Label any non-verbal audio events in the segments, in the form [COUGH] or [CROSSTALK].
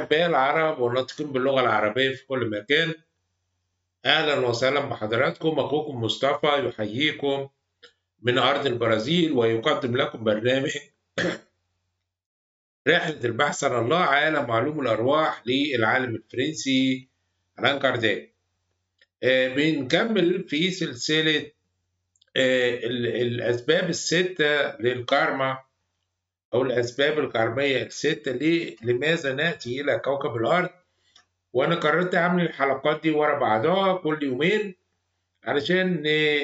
وأحبائي العرب والناطقين باللغة العربية في كل مكان. أهلا وسهلا بحضراتكم. أخوكم مصطفى يحييكم من أرض البرازيل ويقدم لكم برنامج [COUGHS] رحلة البحث عن الله عالم علوم الأرواح للعالم الفرنسي. ألان كارداك آه، بنكمل في سلسلة آه، الأسباب الستة للكارما. أو الأسباب الكارمية الستة ليه لماذا نأتي إلى كوكب الأرض؟ وأنا قررت أعمل الحلقات دي ورا بعضها كل يومين علشان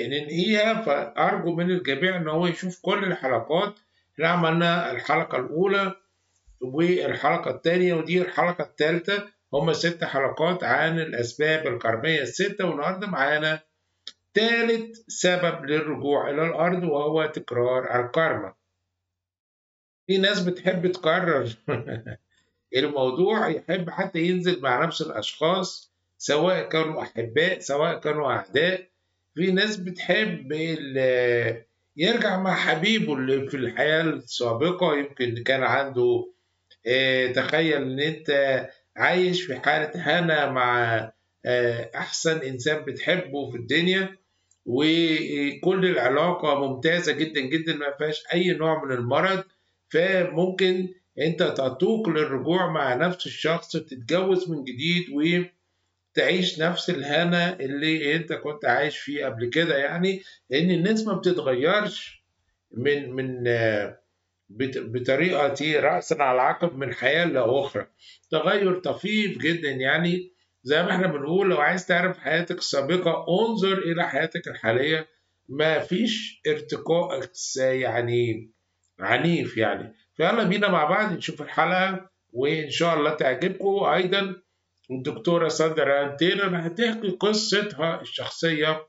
ننهيها فأرجو من الجميع إن هو يشوف كل الحلقات. اللي عملنا الحلقة الأولى والحلقة الثانية ودي الحلقة الثالثة هما ست حلقات عن الأسباب الكرمية الستة والنهاردة معانا ثالث سبب للرجوع إلى الأرض وهو تكرار الكارما في ناس بتحب تكرر [LAUGHS] الموضوع يحب حتى ينزل مع نفس الأشخاص سواء كانوا أحباء سواء كانوا أعداء. في ناس بتحب يرجع مع حبيبه اللي في الحياة السابقة. يمكن كان عنده آه تخيل إن أنت عايش في حالة هنا مع آه أحسن إنسان بتحبه في الدنيا. وكل العلاقة ممتازة جدا جدا ما فيهاش أي نوع من المرض. فممكن انت تتوق للرجوع مع نفس الشخص تتجوز من جديد وتعيش نفس الهنا اللي انت كنت عايش فيه قبل كده. يعني لأن الناس ما بتتغيرش من من بطريقة رأسا على عقب من حياة لأخرى. تغير طفيف جدا. يعني زي ما إحنا بنقول لو عايز تعرف حياتك السابقة انظر إلى حياتك الحالية. ما فيش ارتقاء يعني عنيف يعني. فيلا بينا مع بعض نشوف الحلقة وإن شاء الله تعجبكم. أيضا الدكتورة ساندرا تيلر هتحكي قصتها الشخصية.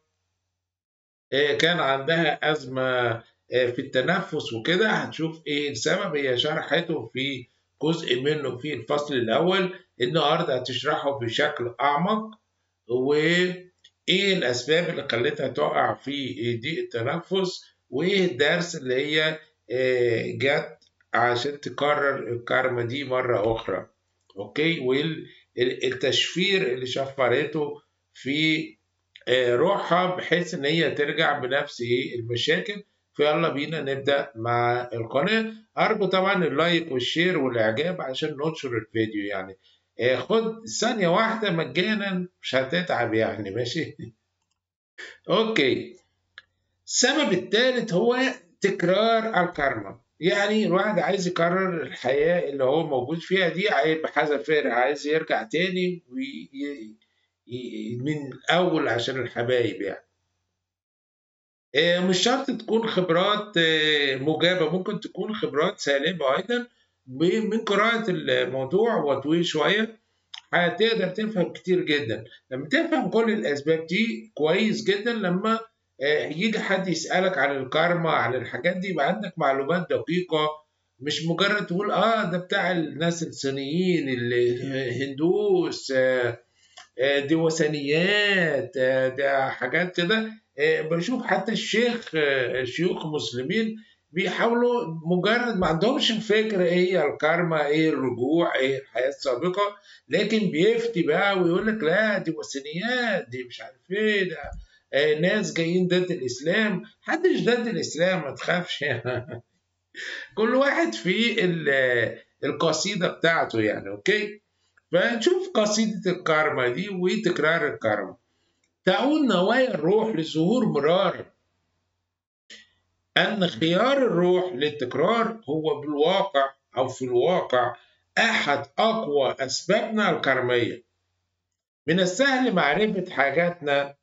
كان عندها أزمة في التنفس وكده. هتشوف إيه السبب. هي شرحته في جزء منه في الفصل الأول. النهاردة هتشرحه بشكل أعمق. وإيه الأسباب اللي خلتها تقع في ضيق التنفس؟ وإيه الدرس اللي هي جت عشان تكرر الكارما دي مرة أخرى. okay؟ والتشفير اللي شفرته في روحها بحيث إن هي ترجع بنفس المشاكل. فيلا بينا نبدأ مع القناة. أرجو طبعا ال like وال share والإعجاب عشان ننشر الفيديو يعني. خد ثانية واحدة مجانا مش هتتعب يعني. ماشي؟ [LAUGHS] okay. السبب الثالث هو تكرار الكارما. يعني الواحد عايز يكرر الحياة اللي هو موجود فيها دي بحذافيرها عايز يرجع تاني وي... من الأول عشان الحبايب يعني. مش شرط تكون خبرات موجبة ممكن تكون خبرات سالبة أيضا. من قراءة الموضوع وطويل شوية هتقدر تفهم كتير جدا. لما تفهم كل الأسباب دي كويس جدا لما يجي حد يسألك عن الكارما عن الحاجات دي يبقى عندك معلومات دقيقة مش مجرد تقول آه ده بتاع الناس الصينيين الهندوس دي وثنيات ده حاجات كده. بشوف حتى الشيخ شيوخ مسلمين بيحاولوا مجرد ما عندهمش فكرة إيه الكارما إيه الرجوع إيه الحياة السابقة لكن بيفتي بقى ويقول لك لا دي وثنيات دي مش عارف إيه ده ناس جايين ضد الإسلام. محدش ضد الإسلام ما تخافش. [LAUGHS] كل واحد في العقيدة بتاعته يعني okay؟ فنشوف عقيدة الكارما دي وتكرار الكارما. تعود نوايا الروح لظهور مرارا أن خيار الروح للتكرار هو بالواقع أو في الواقع أحد أقوى أسبابنا الكرميه من السهل معرفة حاجاتنا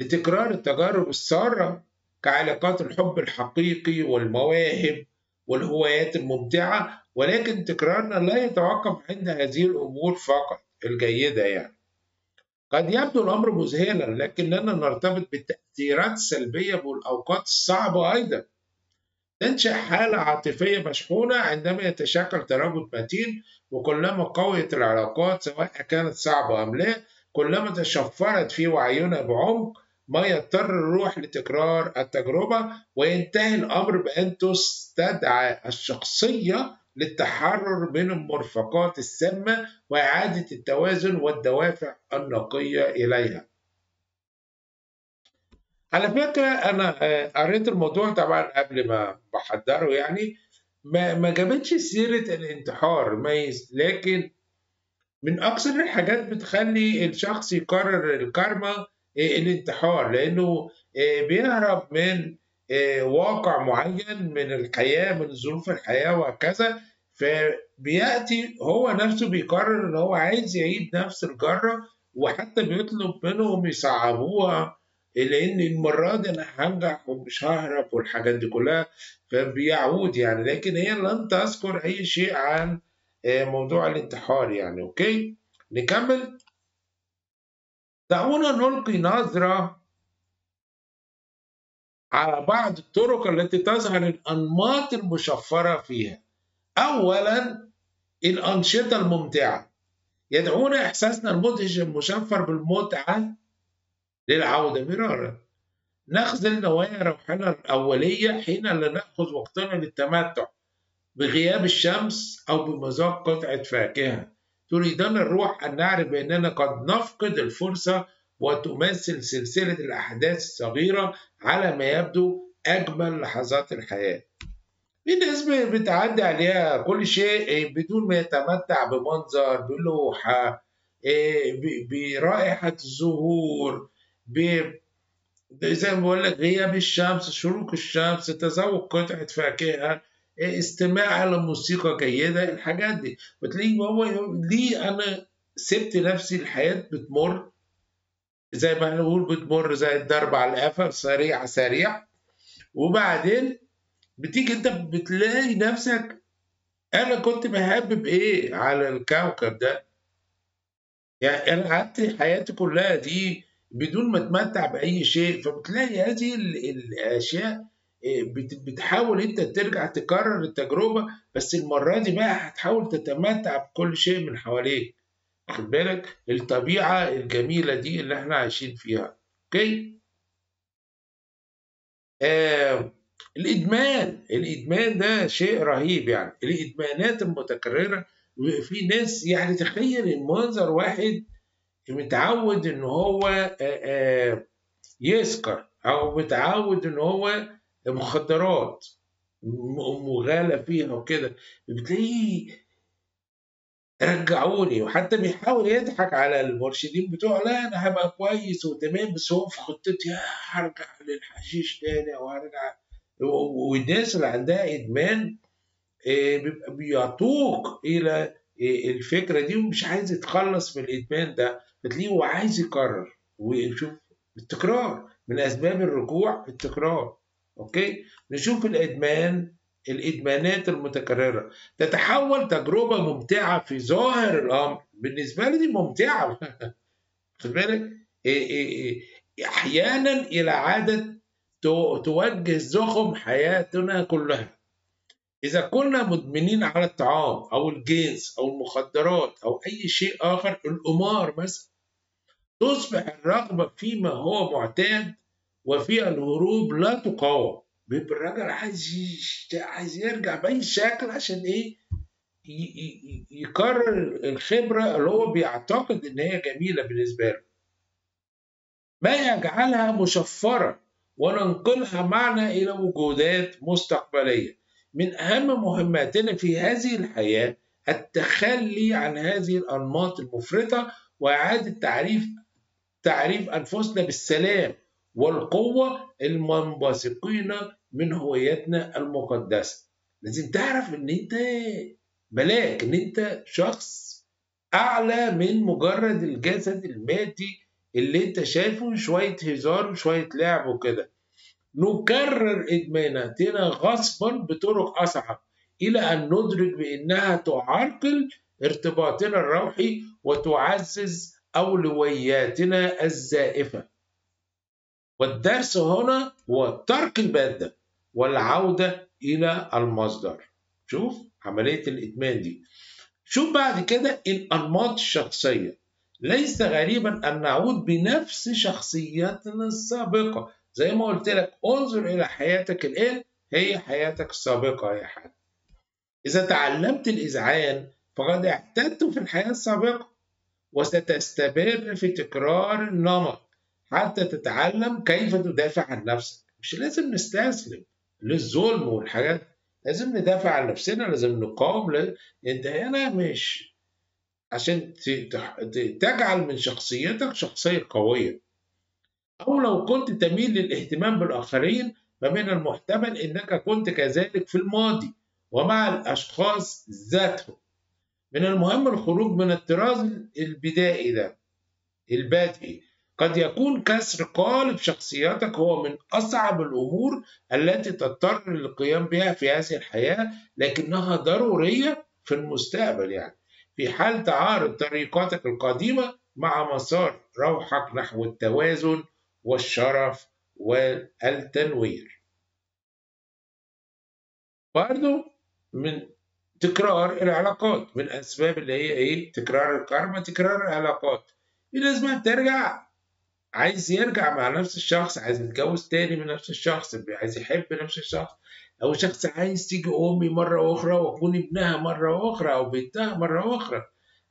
لتكرار التجارب السارة كعلاقات الحب الحقيقي والمواهب والهوايات الممتعة ولكن تكرارنا لا يتوقف عند هذه الأمور فقط الجيدة يعني. قد يبدو الأمر مذهلا لكننا نرتبط بالتأثيرات السلبية والأوقات الصعبة أيضا. تنشأ حالة عاطفية مشحونة عندما يتشكل ترابط متين وكلما قويت العلاقات سواء كانت صعبة أم لا كلما تشفرت في وعينا بعمق ما يضطر الروح لتكرار التجربة وينتهي الأمر بأن تستدعى الشخصية للتحرر من المرفقات السامة وإعادة التوازن والدوافع النقية إليها. على فكرة أنا آه، قريت الموضوع طبعا قبل ما بحضره يعني ما ما جابتش سيرة الانتحار ميز. لكن من أكثر الحاجات بتخلي الشخص يكرر الكارما الانتحار لأنه آه، بيهرب من واقع معين من الحياة من ظروف الحياة وهكذا. فبيأتي هو نفسه بيقرر إن هو عايز يعيد نفس الجرة وحتى بيطلب منهم يصعبوها لأن المرة دي أنا هنجح ومش ههرب والحاجات دي كلها. فبيعود يعني. لكن هي لن تذكر أي شيء عن موضوع الانتحار يعني. أوكي؟ نكمل. دعونا نلقي نظرة على بعض الطرق التي تظهر الأنماط المشفرة فيها. أولا الأنشطة الممتعة. يدعونا إحساسنا المدهش المشفر بالمتعة للعودة. مرارا نخذل نوايا روحنا الأولية حين لا نأخذ وقتنا للتمتع بغياب الشمس أو بمذاق قطعة فاكهة تريدنا الروح أن نعرف بأننا قد نفقد الفرصة وتمثل سلسلة الأحداث الصغيرة على ما يبدو أجمل لحظات الحياة. في ناس بتعدي عليها كل شيء بدون ما يتمتع بمنظر بلوحة إيه، برائحة الزهور زي ما بقول لك غياب الشمس شروق الشمس تذوق قطعة فاكهة استماع لموسيقى جيدة الحاجات دي. بتلاقيه هو ليه أنا سبت نفسي الحياة بتمر؟ زي ما هنقول بتمر زي الضرب على القفا سريع سريع. وبعدين بتيجي أنت بتلاقي نفسك أنا كنت بهبب إيه على الكوكب ده؟ يعني أنا قعدت حياتي كلها دي بدون ما تمتع بأي شيء فبتلاقي هذه الأشياء آه، بتحاول أنت ترجع تكرر التجربة بس المرة دي بقى هتحاول تتمتع بكل شيء من حواليك. واخد بالك؟ الطبيعة الجميلة دي اللي إحنا عايشين فيها. أوكي؟ آه الإدمان. الإدمان ده شيء رهيب يعني. الإدمانات المتكررة في ناس يعني تخيل المنظر واحد متعود إن هو يسكر أو متعود إن هو مخدرات مغالى فيها وكده. بتلاقيه رجعوني وحتى بيحاول يضحك على المرشدين بتوعه لا أنا هبقى كويس وتمام. بس هو في خطتي هرجع للحشيش تاني أو هرجع. والناس اللي عندها إدمان بيبقى بيعطوك إلى الفكرة دي ومش عايز يتخلص من الإدمان ده. بتلاقيه هو عايز يكرر ويشوف التكرار. من أسباب الرجوع التكرار. أوكي؟ نشوف الإدمان الإدمانات المتكررة. تتحول تجربة ممتعة في ظاهر الأمر. بالنسبة لي دي ممتعة. [LAUGHS] خد بالك؟ إيه إيه إيه. أحيانا إلى عادة توجه زخم حياتنا كلها. إذا كنا مدمنين على الطعام أو الجنس أو المخدرات أو أي شيء آخر القمار مثلا تصبح الرغبة فيما هو معتاد وفي الهروب لا تقاوم. بيبقى الراجل عايز عايز يرجع بأي شكل عشان إيه؟ يكرر الخبرة اللي هو بيعتقد إن هي جميلة بالنسبة له. ما يجعلها مشفرة وننقلها معنا إلى وجودات مستقبلية. من أهم مهماتنا في هذه الحياة التخلي عن هذه الأنماط المفرطة وإعادة تعريف تعريف أنفسنا بالسلام. والقوة المنبثقين من هويتنا المقدسة. لازم تعرف إن أنت بلاك إن أنت شخص أعلى من مجرد الجسد المادي اللي أنت شايفه شوية هزار وشوية لعب وكده. نكرر إدماناتنا غصبا بطرق أصعب. إلى أن ندرك بأنها تعرقل ارتباطنا الروحي وتعزز أولوياتنا الزائفة. والدرس هنا هو ترك المادة والعودة إلى المصدر. شوف عملية الإدمان دي. شوف بعد كده الأنماط الشخصية. ليس غريبا أن نعود بنفس شخصياتنا السابقة. زي ما قلت لك انظر إلى حياتك الآن. هي حياتك السابقة يا حد إذا تعلمت الإذعان فقد اعتدت في الحياة السابقة وستستمر في تكرار النمط. حتى تتعلم كيف تدافع عن نفسك. مش لازم نستسلم للظلم والحاجات لازم ندافع عن نفسنا لازم نقاوم. ل... انت هنا مش عشان تجعل من شخصيتك شخصية قوية. أو لو كنت تميل للاهتمام بالآخرين فمن المحتمل أنك كنت كذلك في الماضي ومع الأشخاص ذاتهم. من المهم الخروج من الطراز البدائي ده البدئي. قد يكون كسر قالب شخصيتك هو من أصعب الأمور التي تضطر للقيام بها في هذه الحياة لكنها ضرورية في المستقبل يعني. في حال تعارض طريقتك القديمة مع مسار روحك نحو التوازن والشرف والتنوير. برضو من تكرار العلاقات من أسباب اللي هي إيه؟ تكرار الكارما تكرار العلاقات. في ناس ما بترجع عايز يرجع مع نفس الشخص عايز يتجوز تاني من نفس الشخص عايز يحب نفس الشخص. أو شخص عايز تيجي أمي مرة أخرى وأكون ابنها مرة أخرى أو بنتها مرة أخرى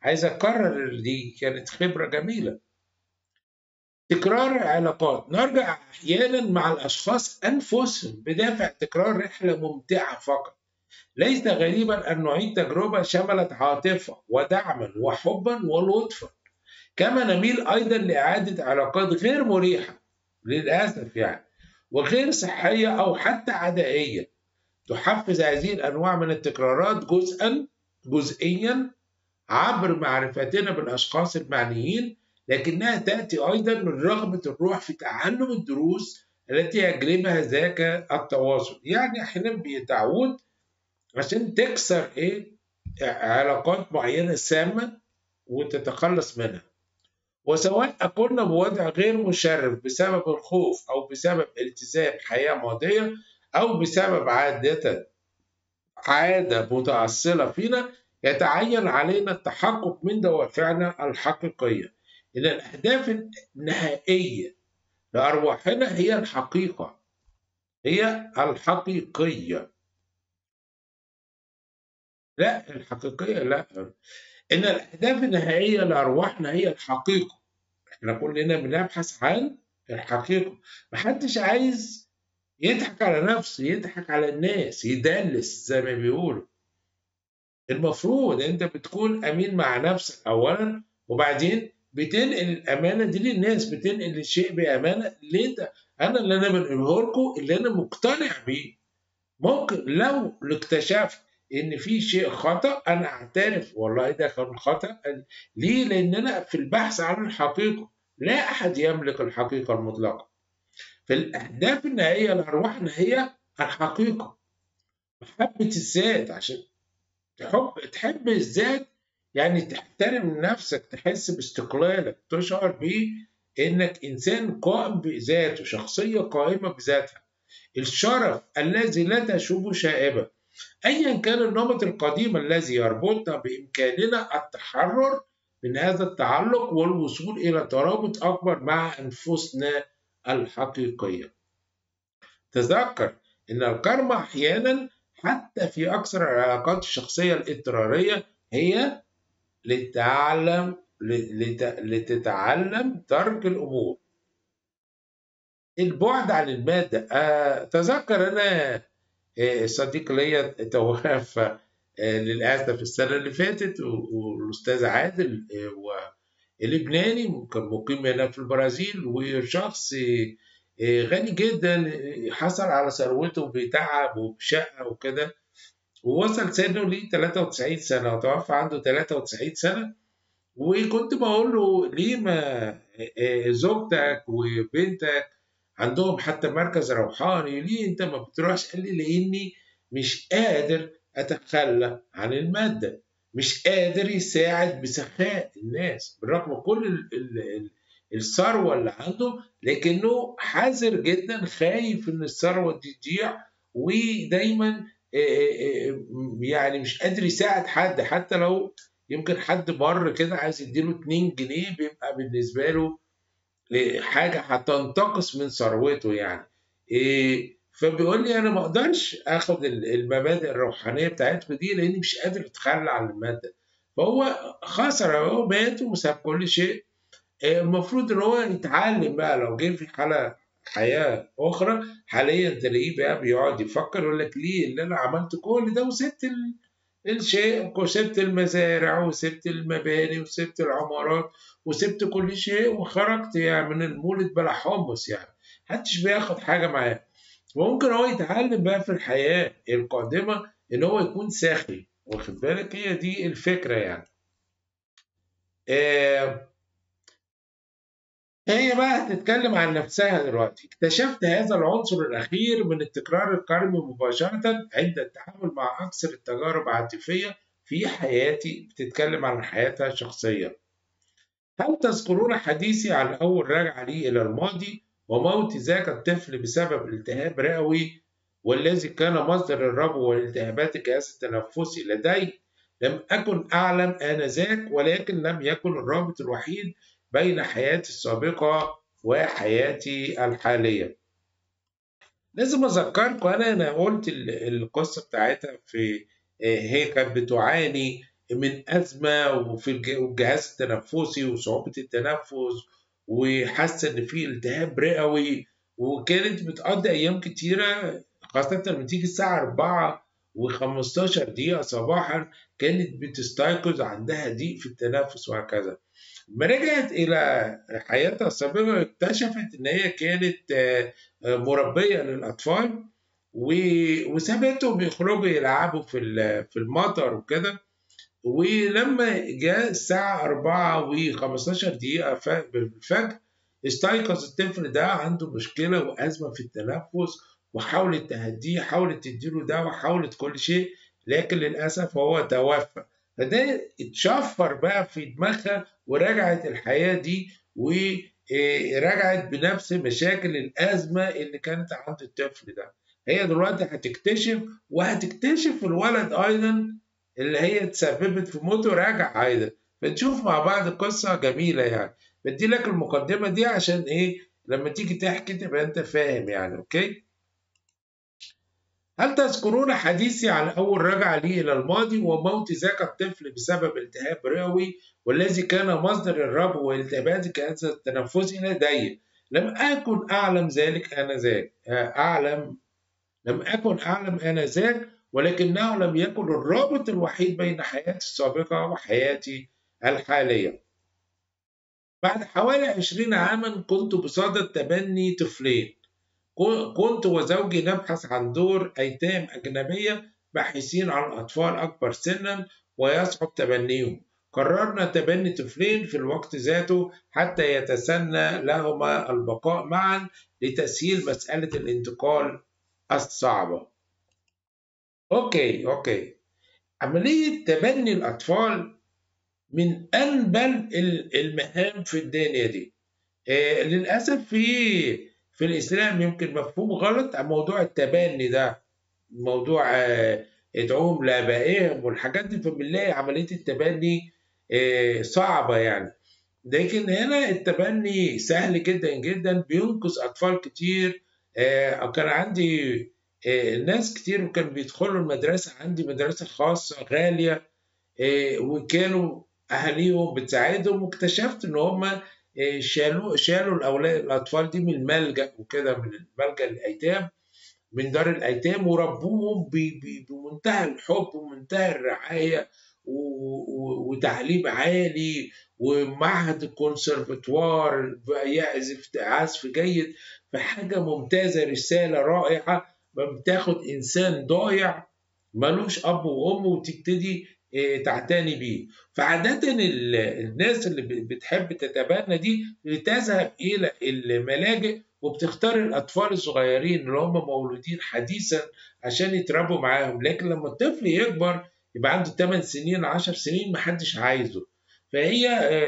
عايز أكرر دي كانت خبرة جميلة. تكرار العلاقات. نرجع أحيانا مع الأشخاص أنفسهم بدافع تكرار رحلة ممتعة فقط. ليس غريبا أن نعيد تجربة شملت عاطفة ودعما وحبا ولطفا. كما نميل أيضا لإعادة علاقات غير مريحة للأسف يعني وغير صحية أو حتى عدائية. تحفز هذه الأنواع من التكرارات جزءا جزئيا عبر معرفتنا بالأشخاص المعنيين لكنها تأتي أيضا من رغبة الروح في تعلم الدروس التي يجلبها ذاك التواصل. يعني أحيانا بيتعود عشان تكسر إيه علاقات معينة سامة وتتخلص منها. وسواء كنا بوضع غير مشرف بسبب الخوف أو بسبب التزام حياة ماضية أو بسبب عادة عادة متأصلة فينا يتعين علينا التحقق من دوافعنا الحقيقية. إن الأهداف النهائية لأرواحنا هي الحقيقة هي الحقيقية. لا الحقيقية لا. إن الأهداف النهائية لأرواحنا هي الحقيقة. إحنا كلنا بنبحث عن الحقيقة. محدش عايز يضحك على نفسه يضحك على الناس يدلس زي ما بيقولوا. المفروض أنت بتكون أمين مع نفسك اولا وبعدين بتنقل الأمانة دي للناس بتنقل الشيء بأمانة. اللي انت أنا اللي أنا بنقله لكم اللي أنا مقتنع بيه. ممكن لو اكتشفت إن في شيء خطأ أنا أعترف والله ده كان خطأ. ليه؟ لأن أنا في البحث عن الحقيقة لا أحد يملك الحقيقة المطلقة. فالاهداف النهائية لارواحنا هي الحقيقة. محبه الذات عشان تحب تحب الذات يعني تحترم نفسك تحس باستقلالك تشعر بانك إنسان قائم بذاته شخصية قائمة بذاتها. الشرف الذي لا تشوب شائبه ايا كان النمط القديم الذي يربطنا بإمكاننا التحرر من هذا التعلق والوصول إلى ترابط أكبر مع أنفسنا الحقيقية. تذكر إن الكرمة أحيانا حتى في أكثر العلاقات الشخصية الإضطرارية هي لتعلم لتتعلم ترك الأمور. البعد عن المادة. آه تذكر أنا صديق ليا توفى آه للأسف السنة اللي فاتت والأستاذ عادل آه اللبناني كان مقيم هنا في البرازيل وشخص غني جدا حصل على ثروته بتعب وبشقة وكده ووصل سنه ل 93 سنة وتوفى عنده 93 سنة. وكنت بقول له ليه ما زوجتك وبنتك عندهم حتى مركز روحاني. ليه انت ما بتروحش؟ قال لي لأني مش قادر أتخلى عن المادة. مش قادر يساعد بسخاء الناس بالرغم كل الثروة اللي عنده لكنه حذر جدا خايف إن الثروة دي تضيع. ودايما يعني مش قادر يساعد حد. حتى لو يمكن حد مر كده عايز يديله 2 جنيه بيبقى بالنسبة له حاجة هتنتقص من ثروته يعني. فبيقول لي أنا ما أقدرش آخد المبادئ الروحانية بتاعتكم دي لأني مش قادر أتخلى عن المادة. فهو خسر هو مات وساب كل شيء. المفروض إن هو يتعلم بقى. لو جه في حالة حياة أخرى حاليا تلاقيه بقى بيقعد يفكر يقول لك ليه اللي أنا عملت كل ده وسبت الشيء وسبت المزارع وسبت المباني وسبت العمارات وسبت كل شيء وخرجت يعني من المولد بلا حمص يعني. محدش بياخد حاجة معاه. وممكن هو يتعلم بقى في الحياة القادمة إن هو يكون ساخي واخد بالك؟ هي دي الفكرة يعني. آه هي بقى هتتكلم عن نفسها دلوقتي. اكتشفت هذا العنصر الأخير من التكرار الكرمي مباشرة عند التعامل مع أكثر التجارب عاطفية في حياتي بتتكلم عن حياتها الشخصية. هل تذكرون حديثي عن أول رجعة لي إلى الماضي وموت ذاك الطفل بسبب التهاب رئوي والذي كان مصدر الربو والالتهابات الجهاز التنفسي لدي؟ لم أكن أعلم آنذاك ولكن لم يكن الرابط الوحيد بين حياتي السابقة وحياتي الحالية. لازم أذكركم أنا أنا قلت القصة بتاعتها في هي كانت بتعاني من أزمة وفي الجهاز التنفسي وصعوبة التنفس وحاسة إن في التهاب رئوي وكانت بتقضي أيام كتيرة خاصة لما تيجي الساعة 4 و15 دقيقة صباحا كانت بتستيقظ عندها ضيق في التنفس وهكذا. لما رجعت إلى حياتها السابقة اكتشفت إن هي كانت مربية للأطفال وسابتهم يخرجوا يلعبوا في في المطر وكده. ولما جاء الساعة أربعة وخمستاشر دقيقة بالفجر استيقظ الطفل ده عنده مشكلة وأزمة في التنفس وحاولت تهديه حاولت تديله دواء حاولت كل شيء لكن للأسف هو توفى. فده اتشفر بقى في دماغها ورجعت الحياة دي ورجعت بنفس مشاكل الأزمة اللي كانت عند الطفل ده. هي دلوقتي هتكتشف وهتكتشف الولد أيضا اللي هي تسببت في موته راجع أيضا بنشوف مع بعض قصة جميلة يعني. بدي لك المقدمة دي عشان إيه؟ لما تيجي تحكي تبقى أنت فاهم يعني أوكي؟ هل تذكرون حديثي عن أول رجعة لي إلى الماضي وموت ذاك الطفل بسبب التهاب رئوي والذي كان مصدر الربو والالتهابات الجهاز التنفسي لدي لم أكن أعلم ذلك آنذاك. أعلم. لم أكن أعلم آنذاك ولكنه لم يكن الرابط الوحيد بين حياتي السابقة وحياتي الحالية. بعد حوالي عشرين عاما كنت بصدد تبني طفلين. كنت وزوجي نبحث عن دور أيتام أجنبية باحثين عن أطفال أكبر سنا ويصعب تبنيهم. قررنا تبني طفلين في الوقت ذاته حتى يتسنى لهما البقاء معا لتسهيل مسألة الانتقال الصعبة. okay okay. عملية تبني الأطفال من أنبل المهام في الدنيا دي. آه للأسف في في الإسلام يمكن مفهوم غلط عن موضوع التبني ده موضوع آه ادعوهم لآبائهم والحاجات دي فبنلاقي عملية التبني آه صعبة يعني. لكن هنا التبني سهل جدا جدا بينقذ أطفال كتير آه كان عندي ناس كتير كانوا بيدخلوا المدرسة عندي مدرسة خاصة غالية وكانوا أهاليهم بتساعدهم واكتشفت إن هم شالوا شالوا الأولاد الأطفال دي من الملجأ وكده من الملجأ الأيتام من دار الأيتام وربوهم بمنتهى الحب ومنتهى الرعاية وتعليم عالي ومعهد الكونسرفتوار يعزف عزف جيد فحاجة ممتازة رسالة رائعة. بتاخد إنسان ضايع ملوش أب وأم وتبتدي تعتني بيه. فعادة الناس اللي بتحب تتبنى دي بتذهب إلى الملاجئ وبتختار الأطفال الصغيرين اللي هم مولودين حديثا عشان يتربوا معاهم. لكن لما الطفل يكبر يبقى عنده 8 سنين 10 سنين محدش عايزه. فهي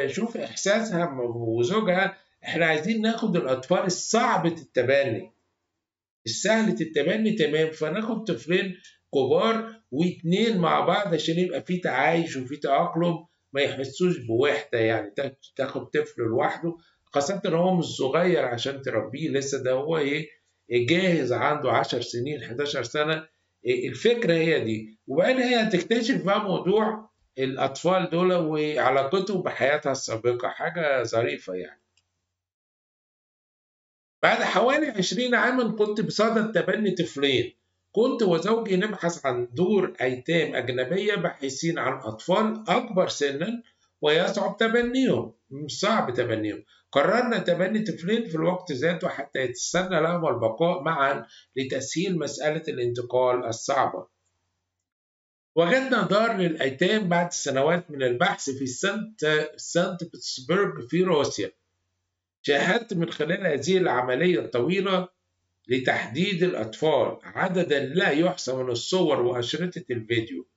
شوف إحساسها وزوجها إحنا عايزين ناخد الأطفال الصعبة التبني السهلة التبني تمام. فناخد طفلين كبار واتنين مع بعض عشان يبقى في تعايش وفي تأقلم ما يحسوش بوحدة يعني تاخد طفل لوحده خاصة إن هو مش صغير عشان تربيه لسه ده هو إيه جاهز عنده 10 سنين 11 سنة الفكرة هي دي. وبعدين هي هتكتشف بقى موضوع الأطفال دول وعلاقتهم بحياتها السابقة حاجة ظريفة يعني. بعد حوالي 20 عاما كنت بصدد تبني طفلين. كنت وزوجي نبحث عن دور أيتام أجنبية باحثين عن أطفال أكبر سنا ويصعب تبنيهم. صعب تبنيهم. قررنا تبني طفلين في الوقت ذاته حتى يتسنى لهم البقاء معا لتسهيل مسألة الانتقال الصعبة. وجدنا دار للأيتام بعد سنوات من البحث في سانت سانت بطرسبرغ في روسيا. شاهدت من خلال هذه العملية الطويلة لتحديد الأطفال عددا لا يحصى من الصور وأشرطة الفيديو.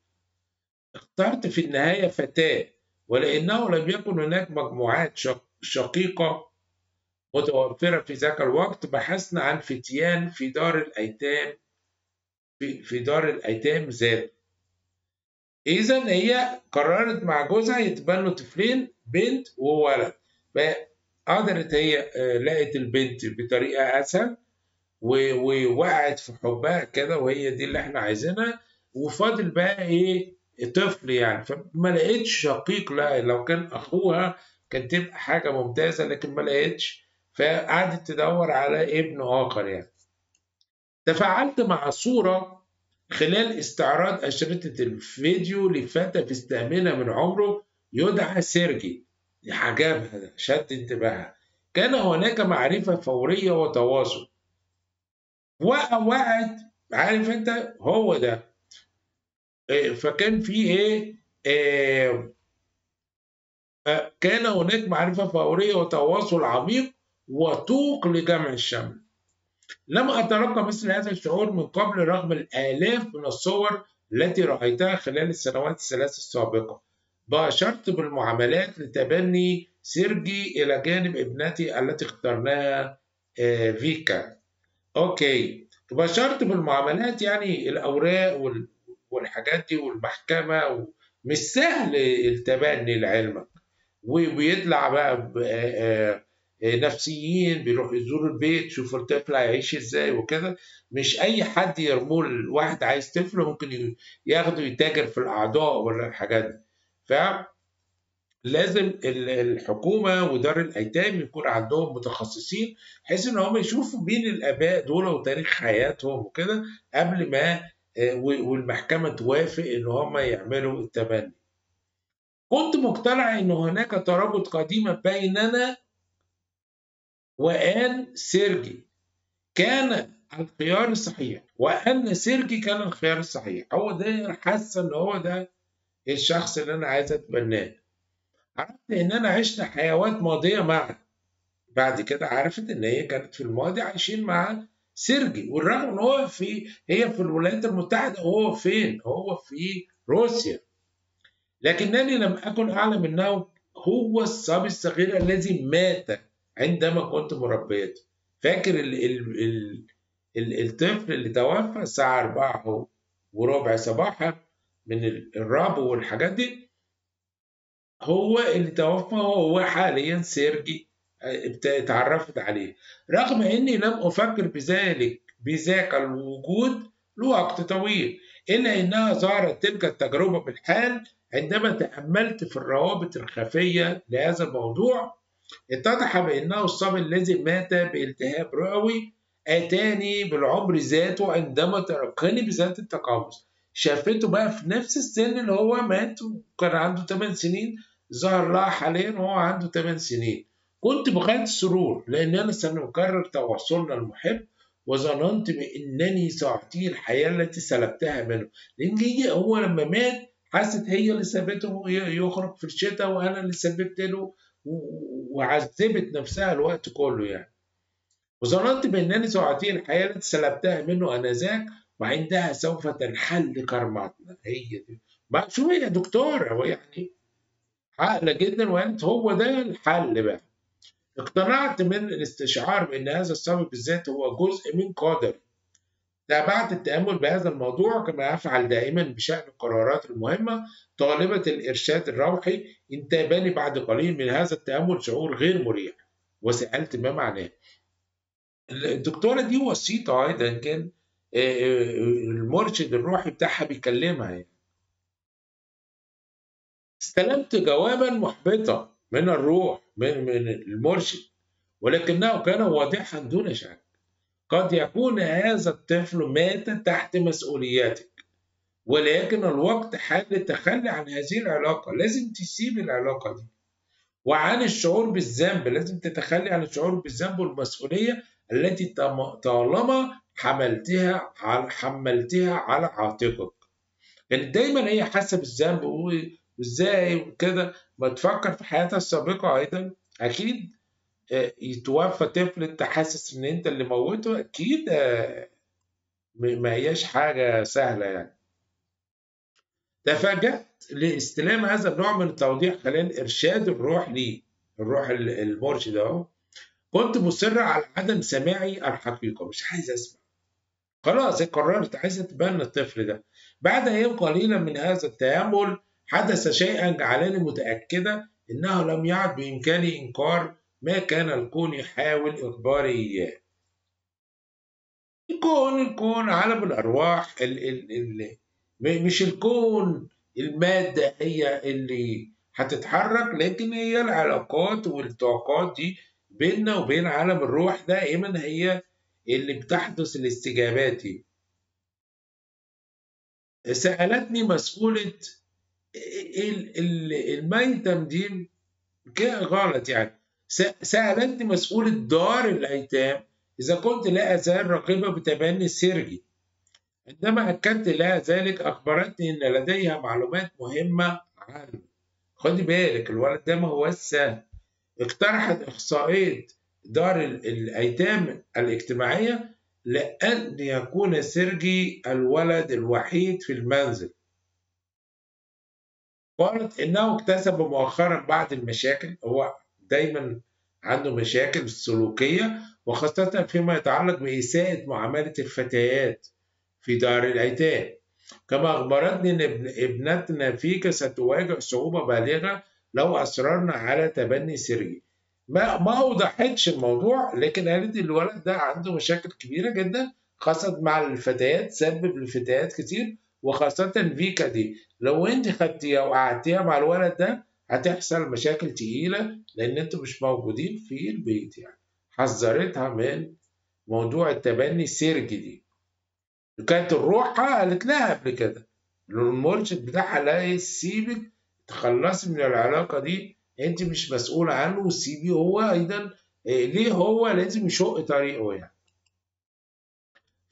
اخترت في النهاية فتاة ولأنه لم يكن هناك مجموعات شقيقة متوفرة في ذاك الوقت. بحثنا عن فتيان في دار الأيتام في, في دار الأيتام ذات إذا هي قررت مع جوزها يتبنوا طفلين بنت وولد. فقدرت هي آه، لقت البنت بطريقة أسهل. ووقعت في حبها كده وهي دي اللي إحنا عايزينها. وفاضل بقى إيه طفل يعني. فما لقيتش شقيق لا لو كان أخوها كانت تبقى حاجة ممتازة لكن ما لقيتش. فقعدت تدور على ابن آخر يعني. تفاعلت مع صورة خلال استعراض أشرطة الفيديو لفتى في الثامنة من عمره يدعى سيرجي. عجبها شد انتباهها. كان هناك معرفة فورية وتواصل. وقعت عارف انت؟ هو ده. إيه، فكان في إيه, إيه كان هناك معرفة فورية وتواصل عميق وطوق لجمع الشمل. لم أتلقى مثل هذا الشعور من قبل رغم الآلاف من الصور التي رأيتها خلال السنوات الثلاث السابقة. باشرت بالمعاملات لتبني سيرجي إلى جانب ابنتي التي اخترناها آه، فيكا okay باشرت بالمعاملات يعني الأوراق والحاجات دي والمحكمة مش سهل التبني لعلمك. وبيطلع بقى نفسيين بيروحوا يزوروا البيت يشوفوا الطفل هيعيش إزاي وكده. مش أي حد يرموه لواحد عايز طفل ممكن ياخده يتاجر في الأعضاء ولا الحاجات دي. ف لازم الحكومة ودار الأيتام يكون عندهم متخصصين بحيث إن هم يشوفوا مين الآباء دول وتاريخ حياتهم وكده قبل ما آه، والمحكمة توافق إن هم يعملوا التبني. كنت مقتنع إن هناك ترابط قديم بيننا وآن سيرجي. كان الخيار الصحيح وأن سيرجي كان الخيار الصحيح هو ده حاسة إن هو ده الشخص اللي أنا عايز أتبناه. عرفت إن أنا عشت حيوات ماضية معه بعد كده عرفت إن هي كانت في الماضي عايشين مع سيرجي والرغم إن هو في هي في الولايات المتحدة وهو فين؟ هو في روسيا. لكنني لم أكن أعلم أنه هو الصبي الصغير الذي مات عندما كنت مربيته. فاكر ال ال ال ال الطفل اللي توفى الساعة 4 وربع صباحا من الرابو والحاجات دي؟ هو اللي توفى هو حاليا سيرجي اتعرفت عليه. رغم إني لم أفكر بذلك بذاك الوجود لوقت طويل إلا إنها ظهرت تلك التجربة بالحال عندما تأملت في الروابط الخفية لهذا الموضوع. اتضح بأنه الصبي الذي مات بالتهاب رئوي أتاني بالعمر ذاته عندما تركني بذات التقمص شافته بقى في نفس السن اللي هو مات وكان عنده 8 سنين ظهر لها حاليا وهو عنده 8 سنين. كنت بغاية السرور لأننا سنكرر تواصلنا المحب وظننت بأنني سأعطيه الحياة التي سلبتها منه. لأن هو لما مات حست هي اللي سابته يخرج في الشتاء وأنا اللي سببت له وعذبت نفسها الوقت كله يعني. وظننت بأنني سأعطيه الحياة التي سلبتها منه آنذاك وعندها سوف تنحل كرماتنا هي دي. شو هي دكتورة يعني عاقلة جدا وقالت هو ده الحل بقى. اقتنعت من الاستشعار بأن هذا السبب بالذات هو جزء من قدري تابعت التأمل بهذا الموضوع كما أفعل دائما بشأن القرارات المهمة طالبة الإرشاد الروحي انتابني بعد قليل من هذا التأمل شعور غير مريح. وسألت ما معناه. الدكتورة دي وسيطة أيضا كان المرشد الروحي بتاعها بيكلمها يعني. استلمت جوابا محبطا من الروح من من المرشد ولكنه كان واضحا دون شك. قد يكون هذا الطفل مات تحت مسؤوليتك ولكن الوقت حان للتخلي عن هذه العلاقة. لازم تسيب العلاقة دي. وعن الشعور بالذنب لازم تتخلي عن الشعور بالذنب والمسؤولية التي طالما حملتها على حملتها على عاتقك. كانت دايما هي حاسة بالذنب وإزاي وكده. ما تفكر في حياتها السابقة أيضا. أكيد يتوفى طفل أنت حاسس إن أنت اللي موته أكيد ما هياش حاجة سهلة يعني. تفاجأت لاستلام هذا النوع من التوضيح خلال إرشاد الروح لي الروح المرشد أهو. كنت مصر على عدم سماعي الحقيقة مش عايز أسمع. خلاص قررت عايز أتبنى الطفل ده. بعد أيام قليلة من هذا التأمل حدث شيئا جعلني متأكدة إنه لم يعد بإمكاني إنكار ما كان الكون يحاول إخباري إياه الكون الكون عالم الأرواح ال ال ال مش الكون المادة هي اللي هتتحرك لكن هي العلاقات والطاقات دي بيننا وبين عالم الروح دائما هي اللي بتحدث الاستجابات دي. سألتني مسؤولة الميتم دي غلط يعني. سألتني مسؤولة دار الأيتام إذا كنت لا أزال راغبة بتبني سيرجي عندما أكدت لها ذلك أخبرتني أن لديها معلومات مهمة عنه. خدي بالك الولد ده ما هو سهل اقترحت إخصائية دار الأيتام الاجتماعية لأن يكون سيرجي الولد الوحيد في المنزل. قالت إنه اكتسب مؤخرا بعض المشاكل هو دايما عنده مشاكل سلوكية وخاصة فيما يتعلق بإساءة معاملة الفتيات في دار الأيتام. كما أخبرتني أن ابنتنا فيك ستواجه صعوبة بالغة لو أصررنا على تبني سري. ما ما أوضحتش الموضوع لكن قالت الولد ده عنده مشاكل كبيرة جدا خاصة مع الفتيات سبب لفتيات كتير. وخاصة فيكا دي. لو انت خدتيها وقعدتيها مع الولد ده هتحصل مشاكل تقيلة لأن أنتوا مش موجودين في البيت يعني. حذرتها من موضوع التبني السرجي دي. كانت الروح قالت لها قبل كده المرشد بتاعها لا سيبك تخلصي من العلاقة دي. انت مش مسؤولة عنه وسيبي هو أيضا ليه هو لازم يشق طريقه يعني؟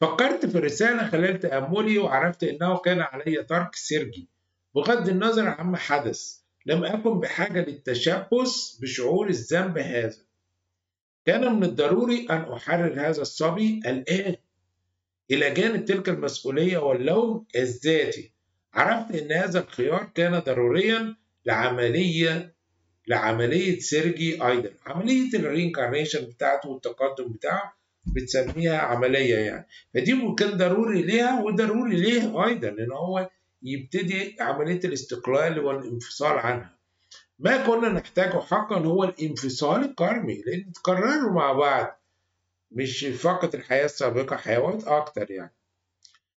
فكرت في الرسالة خلال تأملي وعرفت أنه كان علي ترك سرجي. بغض النظر عما حدث لم أكن بحاجة للتشبث بشعور الذنب هذا. كان من الضروري أن أحرر هذا الصبي الآن. إلى جانب تلك المسؤولية واللوم الذاتي عرفت أن هذا الخيار كان ضروريا لعملية لعملية سيرجي أيضا. عملية ال reincarnation بتاعته والتقدم بتاعه بتسميها عملية يعني. فدي كان ضروري ليها وضروري ليه أيضا إن هو يبتدي عملية الاستقلال والانفصال عنها. ما كنا نحتاجه حقا هو الانفصال الكرمي لأن تكرروا مع بعض مش فقط الحياة السابقة حيوات أكتر يعني.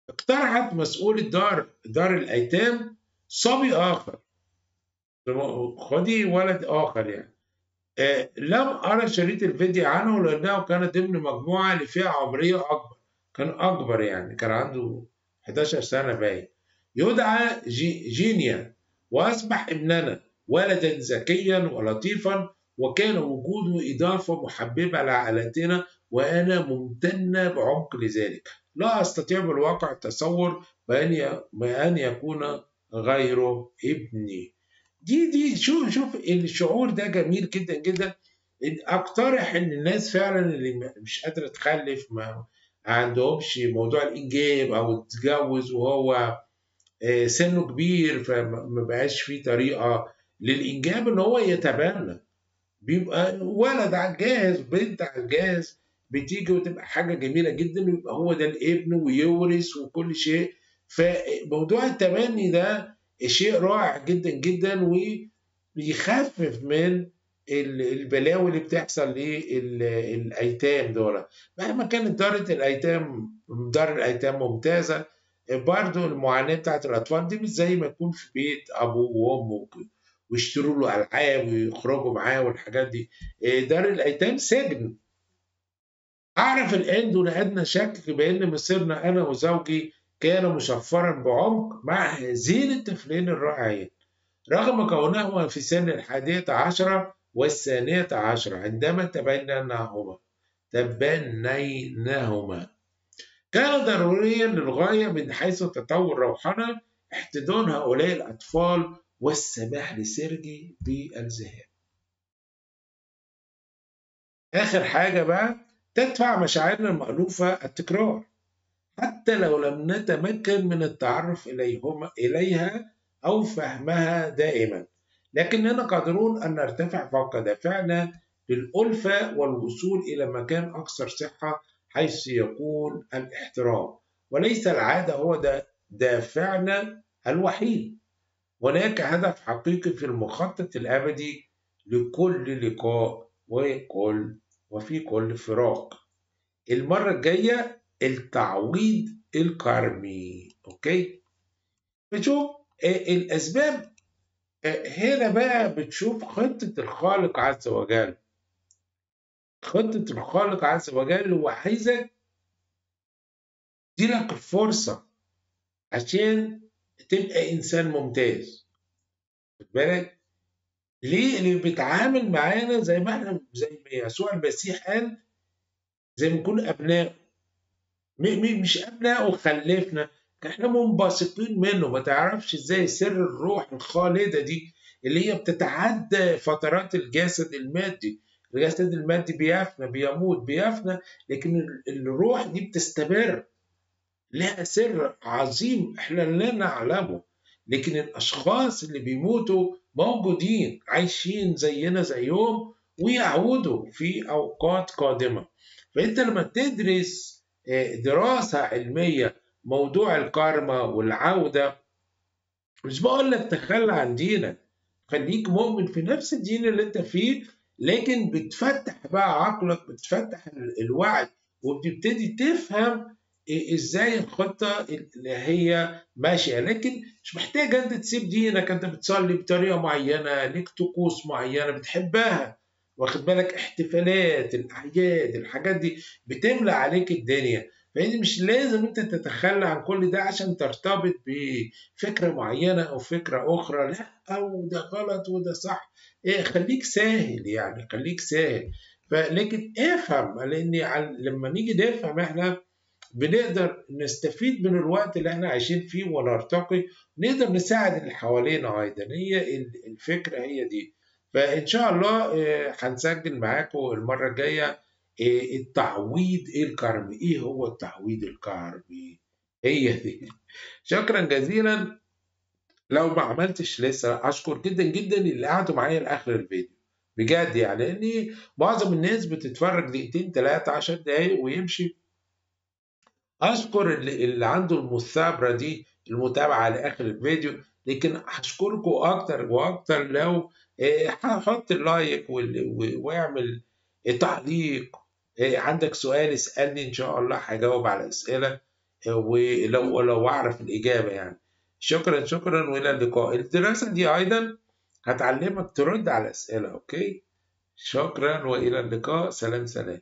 اقترحت مسؤول الدار دار الأيتام صبي آخر. خدي ولد آخر يعني. لم أرى شريط الفيديو عنه لأنه كان ضمن مجموعة لفئة عمرية أكبر. كان أكبر يعني كان عنده 11 سنة باين. يدعى جي جينيا وأصبح ابننا ولدا ذكيا ولطيفا وكان وجوده إضافة محببة لعائلتنا وأنا ممتنة بعمق لذلك. لا أستطيع بالواقع التصور بأن يكون غيره ابني. دي دي شوف شوف الشعور ده جميل جدا جدا. أقترح إن الناس فعلا اللي مش قادرة تخلف ما عندهمش موضوع الإنجاب أو تتجوز وهو سنه كبير فما بقاش فيه طريقة للإنجاب إن هو يتبنى. بيبقى ولد على بنت على بتيجي وتبقى حاجة جميلة جدا ويبقى هو ده الابن ويورث وكل شيء. فموضوع التبني ده شيء رائع جدا جدا ويخفف من البلاوي اللي بتحصل للأيتام دول. مهما كانت دار الأيتام دار الأيتام ممتازة برضو المعاناة بتاعت الأطفال دي مش زي ما يكون في بيت ابوه وامه ويشتروا له ألعاب ويخرجوا معاه والحاجات دي. دار الأيتام سجن. أعرف الآن دون أدنى شك بأن مصيرنا أنا وزوجي كان مشفرا بعمق مع هذين الطفلين الرائعين رغم كونهما في سن الحادية عشرة والثانية عشرة عندما تبنيناهما تبنيناهما. كان ضروريا للغاية من حيث تطور روحنا احتضان هؤلاء الأطفال والسماح لسيرجي بالذهاب. آخر حاجة بقى تدفع مشاعرنا المألوفة التكرار. حتى لو لم نتمكن من التعرف إليهما إليها أو فهمها دائما. لكننا قادرون أن نرتفع فوق دافعنا للألفة والوصول إلى مكان أكثر صحة حيث يكون الاحترام. وليس العادة هو دافعنا الوحيد. هناك هدف حقيقي في المخطط الأبدي لكل لقاء وكل وفي كل فراق المرة الجاية التعويض الكارمي أوكي؟ بنشوف الأسباب هنا بقى بتشوف خطة الخالق عز وجل. خطة الخالق عز وجل هو عايزك لك الفرصة عشان تبقى إنسان ممتاز. خد بالك؟ ليه؟ اللي بيتعامل معانا زي ما إحنا زي ما يسوع المسيح قال زي ما نكون أبناء مش أبناء وخلفنا. إحنا منبسطين منه. ما تعرفش إزاي سر الروح الخالدة دي اللي هي بتتعدى فترات الجسد المادي. الجسد المادي بيفنى بيموت بيفنى لكن الروح دي بتستمر. لها سر عظيم إحنا لا نعلمه. لكن الأشخاص اللي بيموتوا موجودين عايشين زينا زيهم ويعودوا في أوقات قادمة. فأنت لما تدرس دراسة علمية موضوع الكارما والعودة. مش بقول لك تخلى عن دينك خليك مؤمن في نفس الدين اللي انت فيه لكن بتفتح بقى عقلك بتفتح الوعي وبتبتدي تفهم إزاي الخطة اللي هي ماشية. لكن مش محتاج انت تسيب دينك انت بتصلي بطريقة معينة ليك طقوس معينة بتحبها. واخد بالك؟ احتفالات الأعياد الحاجات دي بتملى عليك الدنيا. فانت مش لازم أنت تتخلى عن كل ده عشان ترتبط بفكرة معينة أو فكرة أخرى. لا أو ده غلط وده صح. إيه خليك ساهل يعني خليك ساهل. فلكن افهم لأن لما نيجي نفهم إحنا بنقدر نستفيد من الوقت اللي إحنا عايشين فيه ونرتقي نقدر نساعد اللي حوالينا أيضا. هي الفكرة هي دي. فان شاء الله هنسجل معاكم المرة الجاية التعويض الكرمي إيه هو التعويض الكرمي هي دي. [LAUGHS] شكرا جزيلا. لو ما عملتش لسه أشكر جدا جدا اللي قعدوا معايا لآخر الفيديو. بجد يعني لأن معظم الناس بتتفرج دقيقتين ثلاثة عشر دقايق ويمشي. أشكر اللي, اللي عنده المثابرة دي المتابعة لآخر الفيديو. لكن هشكركم أكتر وأكتر لو [LAUGHS] هحط ال like واعمل تعليق عندك سؤال اسألني إن شاء الله هجاوب على أسئلة. ولو لو أعرف الإجابة يعني. شكرا شكرا وإلى اللقاء. الدراسة دي أيضا هتعلمك ترد على أسئلة okay؟ شكرا وإلى اللقاء. سلام سلام.